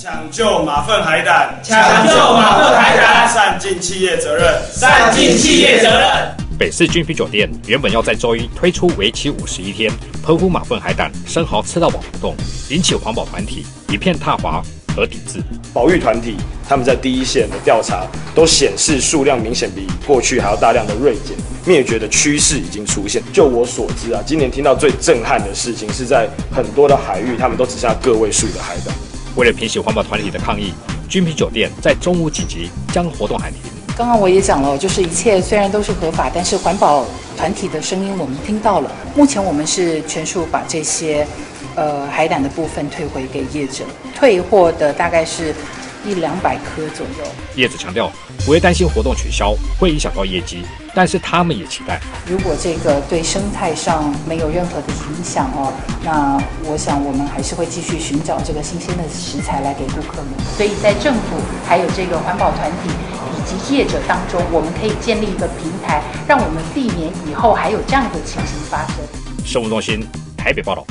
抢救马粪海胆，抢救马粪海胆，善尽企业责任，善尽企业责任。北市君品酒店原本要在周一推出为期五十一天喷壶马粪海胆生蚝吃到饱活动，引起环保团体一片挞伐和抵制。保育团体他们在第一线的调查都显示数量明显比过去还要大量的锐减，灭绝的趋势已经出现。就我所知啊，今年听到最震撼的事情是在很多的海域，他们都只剩下个位数的海胆。为了平息环保团体的抗议，君品酒店在中午紧急将活动喊停。刚刚我也讲了，就是一切虽然都是合法，但是环保团体的声音我们听到了。目前我们是全数把这些，呃，海胆的部分退回给业者，退货的大概是一两百颗左右。叶子强调不会担心活动取消会影响到业绩，但是他们也期待，如果这个对生态上没有任何的影响哦，那我想我们还是会继续寻找这个新鲜的食材来给顾客们。所以在政府还有这个环保团体以及业者当中，我们可以建立一个平台，让我们避免以后还有这样的情形发生。生物中心台北报道。